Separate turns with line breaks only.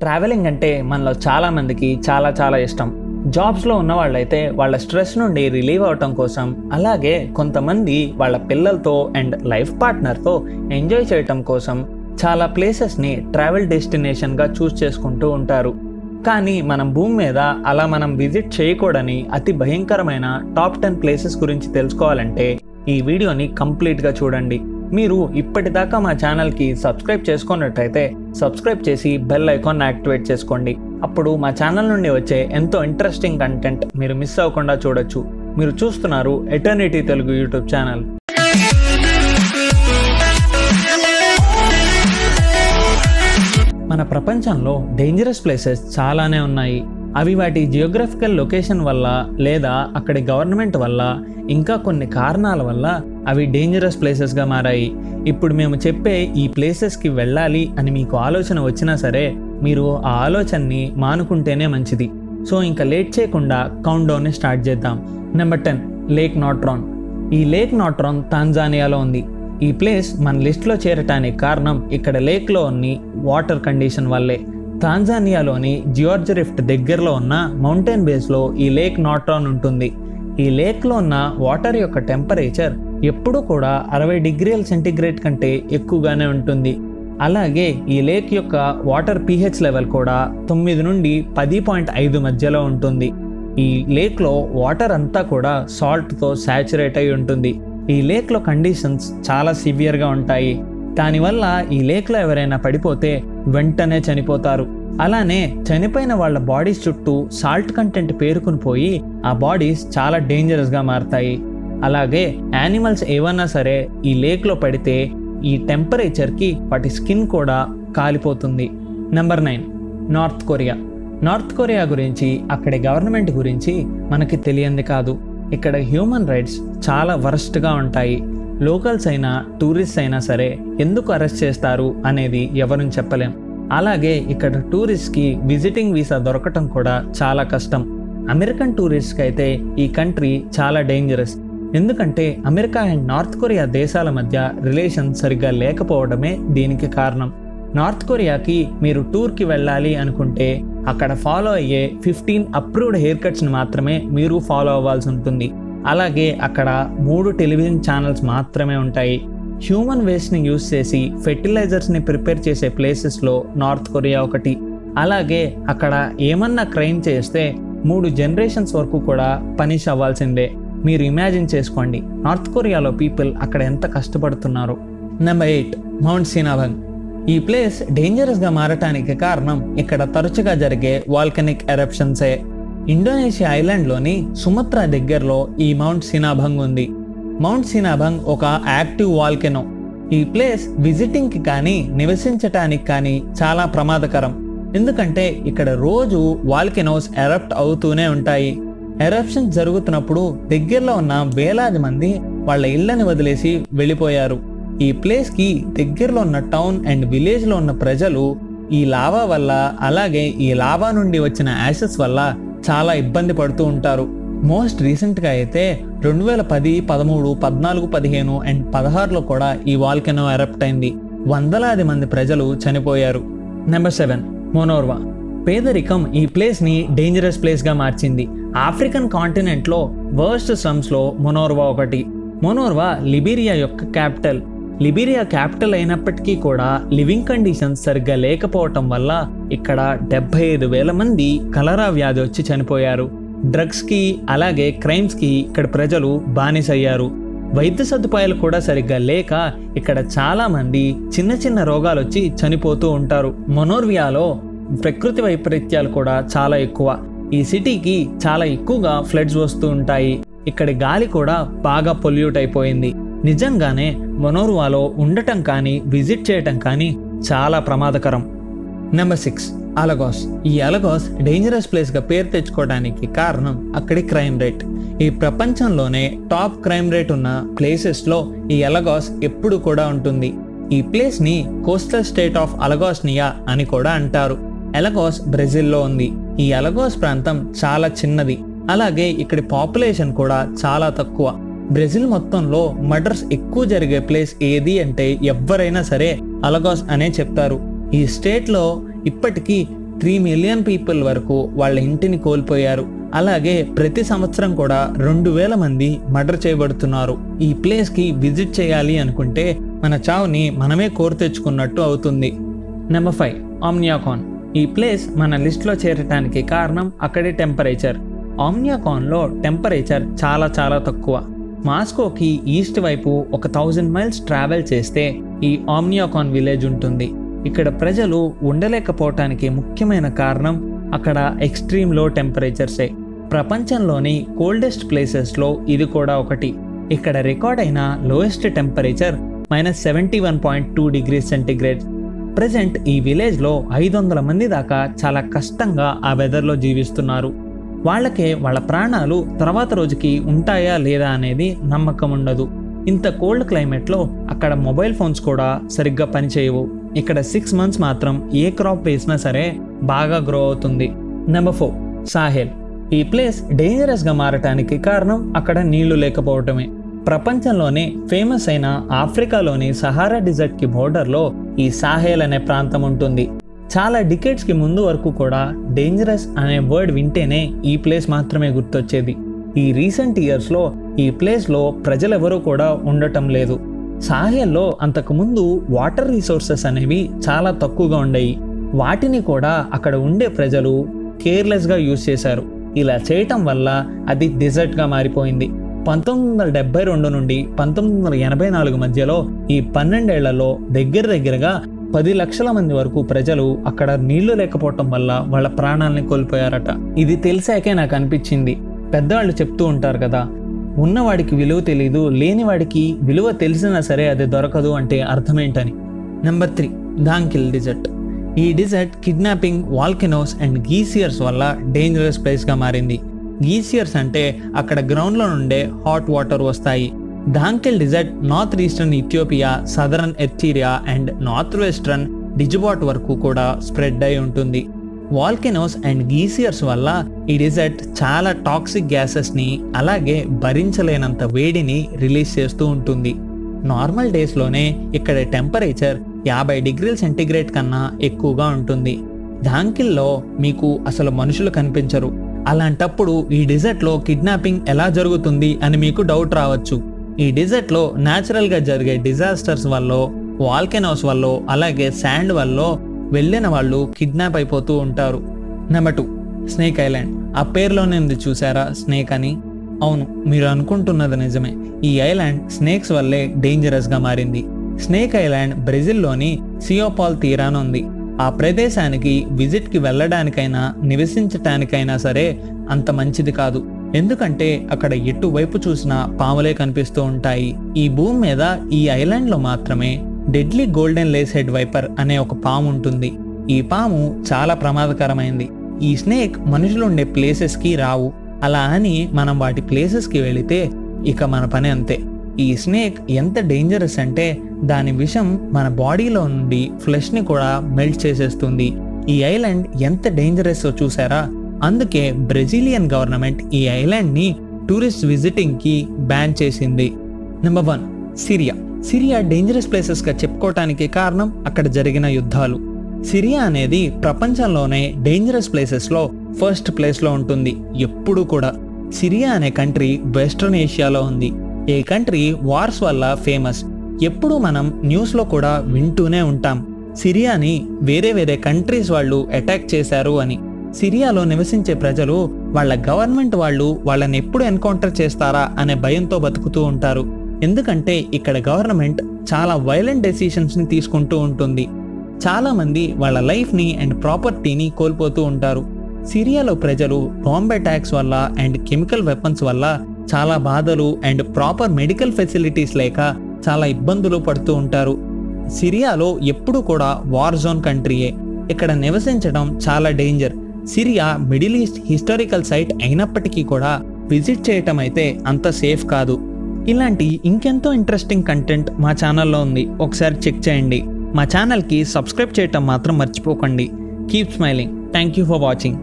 Travelling అంటే మనలో చాలామందికి చాలా చాలా ఇష్టం. జాబ్స్లో ఉన్న వాళ్ళైతే వాళ్ళ స్ట్రెస్ నుండి రిలీవ్ అవటం కోసం అలాగే కొంతమంది వాళ్ళ పిల్లలతో అండ్ లైఫ్ పార్ట్నర్తో ఎంజాయ్ చేయటం కోసం చాలా ప్లేసెస్ని ట్రావెల్ డెస్టినేషన్గా చూస్ చేసుకుంటూ ఉంటారు. కానీ మనం భూమి మీద అలా మనం విజిట్ చేయకూడని అతి భయంకరమైన టాప్ టెన్ ప్లేసెస్ గురించి తెలుసుకోవాలంటే ఈ వీడియోని కంప్లీట్గా చూడండి. మీరు ఇప్పటిదాకా మా ఛానల్కి సబ్స్క్రైబ్ చేసుకున్నట్టయితే సబ్స్క్రైబ్ చేసి బెల్ ఐకాన్ యాక్టివేట్ చేసుకోండి. అప్పుడు మా ఛానల్ నుండి వచ్చే ఎంతో ఇంట్రెస్టింగ్ కంటెంట్ మీరు మిస్ అవ్వకుండా చూడొచ్చు. మీరు చూస్తున్నారు ఎటర్నిటీ తెలుగు యూట్యూబ్ ఛానల్. మన ప్రపంచంలో డేంజరస్ ప్లేసెస్ చాలానే ఉన్నాయి. అవి వాటి జియోగ్రఫికల్ లొకేషన్ వల్ల లేదా అక్కడి గవర్నమెంట్ వల్ల ఇంకా కొన్ని కారణాల వల్ల అవి డేంజరస్ ప్లేసెస్గా మారాయి. ఇప్పుడు మేము చెప్పే ఈ ప్లేసెస్కి వెళ్ళాలి అని మీకు ఆలోచన వచ్చినా సరే మీరు ఆ ఆలోచనని మానుకుంటేనే మంచిది. సో ఇంకా లేట్ చేయకుండా కౌంట్ డౌన్ని స్టార్ట్ చేద్దాం. నెంబర్ టెన్ లేక్ నాట్రాన్ ఈ లేక్ నాట్రాన్ తాంజానియాలో ఉంది. ఈ ప్లేస్ మన లిస్ట్లో చేరటానికి కారణం ఇక్కడ లేక్లో ఉన్న వాటర్ కండిషన్ వల్లే. తాంజానియాలోని జియార్జ్ రిఫ్ట్ దగ్గరలో ఉన్న మౌంటైన్ బేస్లో ఈ లేక్ నాట్రాన్ ఉంటుంది. ఈ లేక్లో ఉన్న వాటర్ యొక్క టెంపరేచర్ ఎప్పుడూ కూడా అరవై డిగ్రీల సెంటీగ్రేడ్ కంటే ఎక్కువగానే ఉంటుంది. అలాగే ఈ లేక్ యొక్క వాటర్ పీహెచ్ లెవెల్ కూడా తొమ్మిది నుండి పది పాయింట్ ఐదు మధ్యలో ఉంటుంది. ఈ లేక్లో వాటర్ అంతా కూడా సాల్ట్తో శాచురేట్ అయి ఉంటుంది. ఈ లేక్లో కండిషన్స్ చాలా సివియర్గా ఉంటాయి. దానివల్ల ఈ లేక్లో ఎవరైనా పడిపోతే వెంటనే చనిపోతారు. అలానే చనిపోయిన వాళ్ళ బాడీస్ చుట్టూ సాల్ట్ కంటెంట్ పేరుకుని పోయి ఆ బాడీస్ చాలా డేంజరస్గా మారతాయి. అలాగే యానిమల్స్ ఏవైనా సరే ఈ లేక్లో పడితే ఈ టెంపరేచర్కి వాటి స్కిన్ కూడా కాలిపోతుంది. Number nine North Korea North Korea గురించి అక్కడి గవర్నమెంట్ గురించి మనకి తెలియంది కాదు. ఇక్కడ హ్యూమన్ రైట్స్ చాలా వరస్ట్గా ఉంటాయి. లోకల్స్ అయినా టూరిస్ట్ అయినా సరే ఎందుకు అరెస్ట్ చేస్తారు అనేది ఎవరూ చెప్పలేం. అలాగే ఇక్కడ టూరిస్ట్కి విజిటింగ్ వీసా దొరకటం కూడా చాలా కష్టం. అమెరికన్ టూరిస్ట్కి అయితే ఈ కంట్రీ చాలా డేంజరస్ ఎందుకంటే అమెరికా అండ్ నార్త్ కొరియా దేశాల మధ్య రిలేషన్ సరిగ్గా లేకపోవడమే దీనికి కారణం. నార్త్ కొరియాకి మీరు టూర్కి వెళ్ళాలి అనుకుంటే అక్కడ ఫాలో అయ్యే ఫిఫ్టీన్ అప్రూవ్డ్ హెయిర్ కట్స్ని మాత్రమే మీరు ఫాలో అవ్వాల్సి ఉంటుంది. అలాగే అక్కడ మూడు టెలివిజన్ ఛానల్స్ మాత్రమే ఉంటాయి. హ్యూమన్ వేస్ట్ని యూస్ చేసి ఫెర్టిలైజర్స్ని ప్రిపేర్ చేసే ప్లేసెస్లో నార్త్ కొరియా ఒకటి. అలాగే అక్కడ ఏమన్నా క్రైమ్ చేస్తే మూడు జనరేషన్స్ వరకు కూడా పనిష్ అవ్వాల్సిందే. మీరు ఇమాజిన్ చేసుకోండి. నార్త్ కొరియాలో పీపుల్ అక్కడ ఎంత కష్టపడుతున్నారు. నెంబర్ ఎయిట్ మౌంట్ సినాభంగ్ ఈ ప్లేస్ డేంజరస్గా మారటానికి కారణం ఇక్కడ తరచుగా జరిగే వాల్కనిక్ ఎరప్షన్సే ఇండోనేషియా ఐలాండ్లోని సుమత్రా దగ్గరలో ఈ మౌంట్ సినాభంగ్ ఉంది. మౌంట్ సినాభంగ్ ఒక యాక్టివ్ వాల్కెనో ఈ ప్లేస్ విజిటింగ్కి కానీ నివసించటానికి కానీ చాలా ప్రమాదకరం. ఎందుకంటే ఇక్కడ రోజు వాల్కెనోస్ ఎరప్ట్ అవుతూనే ఉంటాయి. ఎరప్షన్ జరుగుతున్నప్పుడు దగ్గరలో ఉన్న వేలాది మంది వాళ్ళ ఇళ్ళని వదిలేసి వెళ్ళిపోయారు. ఈ ప్లేస్కి దగ్గరలో ఉన్న టౌన్ అండ్ విలేజ్లో ఉన్న ప్రజలు ఈ లావా వల్ల అలాగే ఈ లావా నుండి వచ్చిన యాసెస్ వల్ల చాలా ఇబ్బంది పడుతూ ఉంటారు. మోస్ట్ రీసెంట్గా అయితే రెండు వేల పది పదమూడు పద్నాలుగు పదిహేను అండ్ పదహారులో కూడా ఈ వాల్కెనో ఎరప్ట్ అయింది. వందలాది మంది ప్రజలు చనిపోయారు. నెంబర్ సెవెన్ మోనోర్వా పేదరికం ఈ ప్లేస్ని డేంజరస్ ప్లేస్గా మార్చింది. ఆఫ్రికన్ కాంటినెంట్లో వర్స్ట్ స్లమ్స్లో మొనోర్వా ఒకటి. మొనోర్వా లిబీరియా యొక్క క్యాపిటల్ లిబీరియా క్యాపిటల్ అయినప్పటికీ కూడా లివింగ్ కండిషన్స్ సరిగ్గా లేకపోవటం వల్ల ఇక్కడ డెబ్బై ఐదు వేల మంది కలరా వ్యాధి వచ్చి చనిపోయారు. డ్రగ్స్కి అలాగే క్రైమ్స్కి ఇక్కడ ప్రజలు బానిసయ్యారు. వైద్య సదుపాయాలు కూడా సరిగ్గా లేక ఇక్కడ చాలామంది చిన్న చిన్న రోగాలు వచ్చి చనిపోతూ ఉంటారు. మొనోర్వియాలో ప్రకృతి వైపరీత్యాలు కూడా చాలా ఎక్కువ. ఈ సిటీకి చాలా ఎక్కువగా ఫ్లడ్స్ వస్తూ ఉంటాయి. ఇక్కడి గాలి కూడా బాగా పొల్యూట్ అయిపోయింది. నిజంగానే మొనోర్వాలో ఉండటం కానీ విజిట్ చేయటం కానీ చాలా ప్రమాదకరం. Number six Alagoas. ఈ అలగోస్ డేంజరస్ ప్లేస్గా పేరు తెచ్చుకోవడానికి కారణం అక్కడి క్రైమ్ రేట్. ఈ ప్రపంచంలోనే టాప్ క్రైమ్ రేట్ ఉన్న ప్లేసెస్లో ఈ అలగోస్ ఎప్పుడు కూడా ఉంటుంది. ఈ ప్లేస్ని కోస్టల్ స్టేట్ ఆఫ్ అలగోస్నియా అని కూడా అంటారు. ఎలగోస్ బ్రెజిల్లో ఉంది. ఈ ఎలగోస్ ప్రాంతం చాలా చిన్నది. అలాగే ఇక్కడి పాపులేషన్ కూడా చాలా తక్కువ. బ్రెజిల్ మొత్తంలో మర్డర్స్ ఎక్కువ జరిగే ప్లేస్ ఏది అంటే ఎవరైనా సరే అలగోస్ అనే చెప్తారు. ఈ స్టేట్లో ఇప్పటికీ త్రీ మిలియన్ పీపుల్ వరకు వాళ్ళ ఇంటిని కోల్పోయారు. అలాగే ప్రతి సంవత్సరం కూడా రెండు వేల మంది మర్డర్ చేయబడుతున్నారు. ఈ ప్లేస్కి విజిట్ చేయాలి అనుకుంటే మన చావుని మనమే కోరు తెచ్చుకున్నట్టు అవుతుంది. Number five Oymyakon. ఈ ప్లేస్ మన లిస్ట్లో చేరటానికి కారణం అక్కడి టెంపరేచర్. ఆమ్నియాకాన్లో టెంపరేచర్ చాలా చాలా తక్కువ. మాస్కోకి ఈస్ట్ వైపు ఒక థౌజండ్ మైల్స్ ట్రావెల్ చేస్తే ఈ ఆమ్నియాకాన్ విలేజ్ ఉంటుంది. ఇక్కడ ప్రజలు ఉండలేకపోవటానికి ముఖ్యమైన కారణం అక్కడ ఎక్స్ట్రీమ్లో టెంపరేచర్సే. ప్రపంచంలోని కోల్డెస్ట్ ప్లేసెస్లో ఇది కూడా ఒకటి. ఇక్కడ రికార్డ్ అయిన lowest temperature minus seventy one point two degree centigrade. Present ఈ విలేజ్లో ఐదు వందల మంది దాకా చాలా కష్టంగా ఆ వెదర్లో జీవిస్తున్నారు. వాళ్ళకే వాళ్ళ ప్రాణాలు తర్వాత రోజుకి ఉంటాయా లేదా అనేది నమ్మకం ఉండదు. ఇంత కోల్డ్ క్లైమేట్లో అక్కడ మొబైల్ ఫోన్స్ కూడా సరిగ్గా పనిచేయవు. ఇక్కడ సిక్స్ మంత్స్ మాత్రం ఏ క్రాప్ వేసినా సరే బాగా గ్రో అవుతుంది. Number four Sahel. ఈ ప్లేస్ డేంజరస్గా మారటానికి కారణం అక్కడ నీళ్ళు లేకపోవటమే. ప్రపంచంలోనే ఫేమస్ అయిన ఆఫ్రికాలోని సహారా డిజర్ట్కి బోర్డర్లో ఈ సాహెల్ అనే ప్రాంతం ఉంటుంది. చాలా డికెట్స్కి ముందు వరకు కూడా డేంజరస్ అనే వర్డ్ వింటేనే ఈ ప్లేస్ మాత్రమే గుర్తొచ్చేది. ఈ రీసెంట్ ఇయర్స్లో ఈ ప్లేస్లో ప్రజలెవరూ కూడా ఉండటం లేదు. సాహెల్లో అంతకుముందు వాటర్ రిసోర్సెస్ అనేవి చాలా తక్కువగా ఉండేవి. వాటిని కూడా అక్కడ ఉండే ప్రజలు కేర్లెస్గా యూజ్ చేశారు. ఇలా చేయటం వల్ల అది డిజర్ట్గా మారిపోయింది. పంతొమ్మిది వందల డెబ్బై రెండు నుండి పంతొమ్మిది వందల ఎనభై నాలుగు మధ్యలో ఈ పన్నెండేళ్ళలో దగ్గర దగ్గరగా పది లక్షల మంది వరకు ప్రజలు అక్కడ నీళ్ళు లేకపోవటం వల్ల వాళ్ళ ప్రాణాలని కోల్పోయారట. ఇది తెలిసాకే నాకు అనిపించింది. పెద్దవాళ్ళు చెప్తూ ఉంటారు కదా ఉన్నవాడికి విలువ తెలీదు లేనివాడికి విలువ తెలిసినా సరే అది దొరకదు అంటే అర్థమేంటని. నెంబర్ త్రీ దాంకిల్ డిజర్ట్ ఈ desert kidnapping volcanoes and geysers వల్ల డేంజరస్ ప్లేస్గా మారింది. గీసియర్స్ అంటే అక్కడ గ్రౌండ్లో నుండే హాట్ వాటర్ వస్తాయి. Danakil desert north eastern Ethiopia southern Eritrea and north western Djibouti వరకు కూడా స్ప్రెడ్ అయి ఉంటుంది. వాల్కెనోస్ అండ్ గీసియర్స్ వల్ల ఈ డిజర్ట్ చాలా టాక్సిక్ గ్యాసెస్ని అలాగే భరించలేనంత వేడిని రిలీజ్ చేస్తూ ఉంటుంది. నార్మల్ డేస్లోనే ఇక్కడ టెంపరేచర్ యాభై డిగ్రీల సెంటీగ్రేడ్ కన్నా ఎక్కువగా ఉంటుంది. ధాంకిల్లో మీకు అసలు మనుషులు కనిపించరు. అలాంటప్పుడు ఈ డిజర్ట్లో కిడ్నాపింగ్ ఎలా జరుగుతుంది అని మీకు డౌట్ రావచ్చు. ఈ డిజర్ట్లో న్యాచురల్గా జరిగే డిజాస్టర్స్ వల్ల వాల్కెనోస్ వల్ల అలాగే శాండ్ వల్ల వెళ్ళిన వాళ్ళు కిడ్నాప్ అయిపోతూ ఉంటారు. Number two snake island. ఆ పేరులోనే ఉంది చూసారా స్నేక్ అని? అవును మీరు అనుకుంటున్నది నిజమే. ఈ ఐలాండ్ స్నేక్స్ వల్లే డేంజరస్గా మారింది. స్నేక్ ఐలాండ్ బ్రెజిల్లోని సియోపాల్ తీరాన ఉంది. ఆ ప్రదేశానికి విజిట్కి వెళ్ళడానికైనా నివసించటానికైనా సరే అంత మంచిది కాదు. ఎందుకంటే అక్కడ ఎటువైపు చూసినా పాములే కనిపిస్తూ ఉంటాయి. ఈ భూమి మీద ఈ ఐలాండ్లో మాత్రమే deadly golden lancehead viper అనే ఒక పాము ఉంటుంది. ఈ పాము చాలా ప్రమాదకరమైంది. ఈ స్నేక్ మనుషులు ఉండే ప్లేసెస్కి రావు. అలా అని మనం వాటి ప్లేసెస్కి వెళితే ఇక మన పని అంతే. ఈ స్నేక్ ఎంత డేంజరస్ అంటే దాని విషం మన బాడీలో నుండి ఫ్లెష్ని కూడా మెల్ట్ చేసేస్తుంది. ఈ ఐలాండ్ ఎంత డేంజరస్ చూసారా? అందుకే బ్రెజిలియన్ గవర్నమెంట్ ఈ ఐలాండ్ని టూరిస్ట్ విజిటింగ్కి బ్యాన్ చేసింది. Number one Syria. Syria dangerous ప్లేసెస్గా చెప్పుకోవటానికి కారణం అక్కడ జరిగిన యుద్ధాలు. సిరియా అనేది ప్రపంచంలోనే డేంజరస్ ప్లేసెస్లో ఫస్ట్ ప్లేస్లో ఉంటుంది ఎప్పుడు కూడా. సిరియా అనే కంట్రీ వెస్ట్రన్ ఏషియాలో ఉంది. ఈ కంట్రీ వార్స్ వల్ల ఫేమస్? ఎప్పుడు మనం న్యూస్లో కూడా వింటూనే ఉంటాం. సిరియాని వేరే వేరే కంట్రీస్ వాళ్ళు అటాక్ చేశారు అని. సిరియాలో నివసించే ప్రజలు వాళ్ళ గవర్నమెంట్ వాళ్ళు వాళ్ళని ఎప్పుడు ఎన్కౌంటర్ చేస్తారా అనే భయంతో బతుకుతూ ఉంటారు. ఎందుకంటే ఇక్కడ గవర్నమెంట్ చాలా వైలెంట్ డెసిషన్స్ని తీసుకుంటూ ఉంటుంది. చాలామంది వాళ్ళ లైఫ్ని అండ్ ప్రాపర్టీని కోల్పోతూ ఉంటారు. సిరియాలో ప్రజలు బాంబే అటాక్స్ వల్ల అండ్ కెమికల్ వెపన్స్ వల్ల చాలా బాధలు అండ్ ప్రాపర్ మెడికల్ ఫెసిలిటీస్ లేక చాలా ఇబ్బందులు పడుతూ ఉంటారు. సిరియాలో ఎప్పుడు కూడా వార్ జోన్ కంట్రీయే ఇక్కడ నివసించడం చాలా danger Syria Middle East historical site అయినప్పటికీ కూడా విజిట్ చేయటం అయితే అంత సేఫ్ కాదు. ఇలాంటి ఇంకెంతో ఇంట్రెస్టింగ్ కంటెంట్ మా ఛానల్లో ఉంది. ఒకసారి చెక్ చేయండి. మా ఛానల్కి సబ్స్క్రైబ్ చేయటం మాత్రం మర్చిపోకండి. Keep smiling thank you for watching